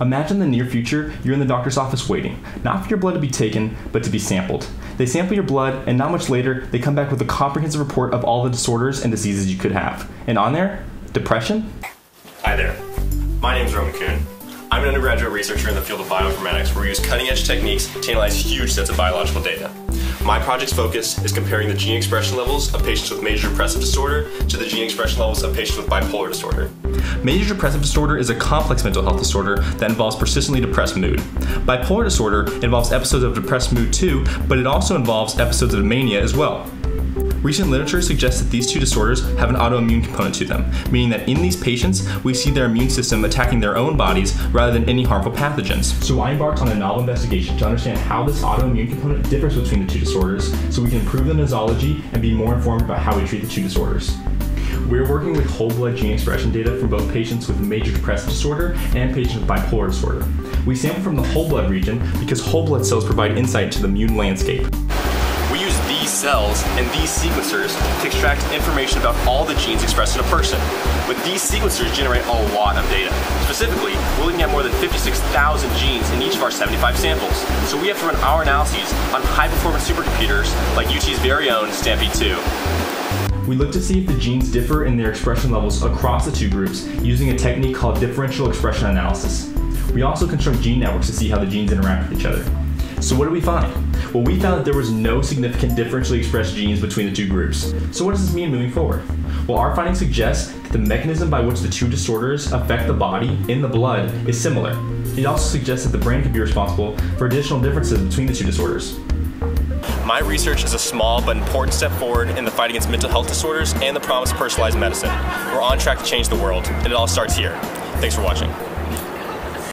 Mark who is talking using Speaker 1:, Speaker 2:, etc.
Speaker 1: Imagine the near future, you're in the doctor's office waiting, not for your blood to be taken, but to be sampled. They sample your blood, and not much later, they come back with a comprehensive report of all the disorders and diseases you could have. And on there, depression?
Speaker 2: Hi there. My name is Roman Kuhn. I'm an undergraduate researcher in the field of bioinformatics where we use cutting edge techniques to analyze huge sets of biological data. My project's focus is comparing the gene expression levels of patients with major depressive disorder to the gene expression levels of patients with bipolar disorder.
Speaker 1: Major depressive disorder is a complex mental health disorder that involves persistently depressed mood. Bipolar disorder involves episodes of depressed mood too, but it also involves episodes of mania as well. Recent literature suggests that these two disorders have an autoimmune component to them, meaning that in these patients, we see their immune system attacking their own bodies rather than any harmful pathogens. So I embarked on a novel investigation to understand how this autoimmune component differs between the two disorders so we can improve the nosology and be more informed about how we treat the two disorders. We're working with whole blood gene expression data from both patients with major depressive disorder and patients with bipolar disorder. We sample from the whole blood region because whole blood cells provide insight to the immune landscape
Speaker 2: these cells and these sequencers to extract information about all the genes expressed in a person. But these sequencers generate a lot of data. Specifically, we're looking at more than 56,000 genes in each of our 75 samples. So we have to run our analyses on high-performance supercomputers like UT's very own Stampede 2.
Speaker 1: We look to see if the genes differ in their expression levels across the two groups using a technique called differential expression analysis. We also construct gene networks to see how the genes interact with each other. So what did we find? Well, we found that there was no significant differentially expressed genes between the two groups. So what does this mean moving forward? Well, our findings suggest that the mechanism by which the two disorders affect the body in the blood is similar. It also suggests that the brain could be responsible for additional differences between the two disorders.
Speaker 2: My research is a small but important step forward in the fight against mental health disorders and the promise of personalized medicine. We're on track to change the world, and it all starts here. Thanks for watching.